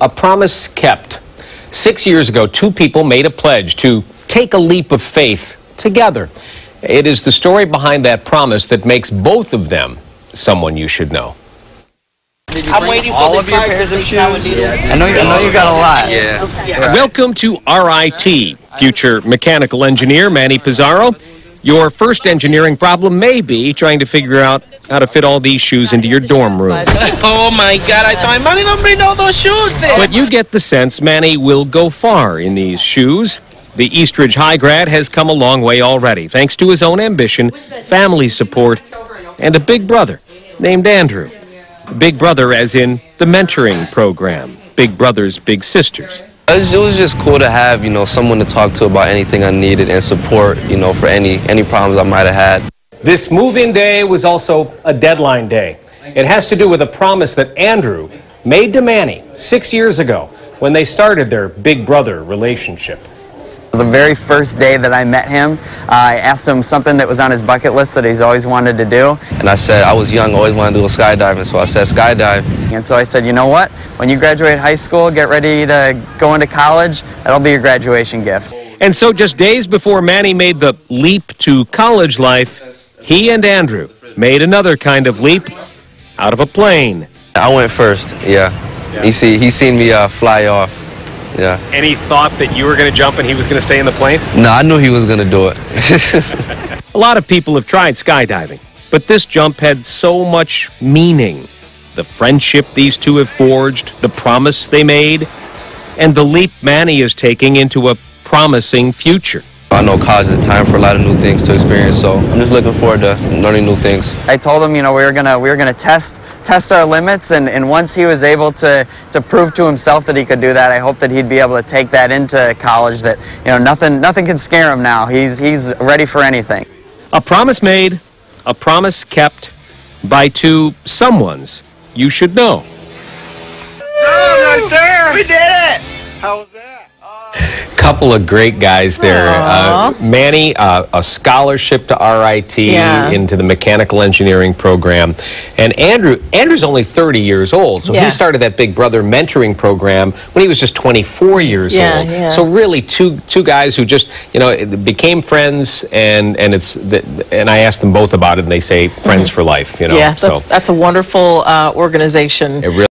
A promise kept. Six years ago, two people made a pledge to take a leap of faith together. It is the story behind that promise that makes both of them someone you should know. I'm waiting for all of your pairs of to shoes? a. I know, you, I know you got a lot. Yeah. Welcome to RIT, future mechanical engineer Manny Pizarro. Your first engineering problem may be trying to figure out how to fit all these shoes into your dorm room. Oh my god, I told him, Manny, don't bring all those shoes there. But you get the sense Manny will go far in these shoes. The Eastridge High grad has come a long way already, thanks to his own ambition, family support, and a big brother named Andrew. Big brother as in the mentoring program, Big Brothers Big Sisters. It was, it was just cool to have, you know, someone to talk to about anything I needed and support, you know, for any any problems I might have had. This move-in day was also a deadline day. It has to do with a promise that Andrew made to Manny six years ago when they started their big brother relationship. The very first day that I met him, uh, I asked him something that was on his bucket list that he's always wanted to do. And I said I was young, always wanted to do a skydiving, so I said skydive. And so I said, you know what? When you graduate high school, get ready to go into college. That'll be your graduation gift. And so just days before Manny made the leap to college life, he and Andrew made another kind of leap out of a plane. I went first, yeah. He see he seen me uh, fly off, yeah. Any thought that you were going to jump and he was going to stay in the plane? No, I knew he was gonna do it. A lot of people have tried skydiving, but this jump had so much meaning. The friendship these two have forged, the promise they made, and the leap Manny is taking into a promising future. I know college is a time for a lot of new things to experience, so I'm just looking forward to learning new things. I told him, you know, we were gonna we were gonna test test our limits, and, and once he was able to to prove to himself that he could do that, I hope that he'd be able to take that into college. That you know, nothing nothing can scare him now. He's he's ready for anything. A promise made, a promise kept by two someones you should know. Right there, we did it. How was that? Couple of great guys there. Uh, Manny, uh, a scholarship to RIT Yeah. into the mechanical engineering program, and Andrew. Andrew's only 30 years old, so he started that Big Brother mentoring program when he was just 24 years Yeah, old. yeah. So really, two two guys who just you know became friends, and and it's the, and I asked them both about it, and they say friends for life. You know. Yeah, so that's, that's a wonderful uh, organization. it really.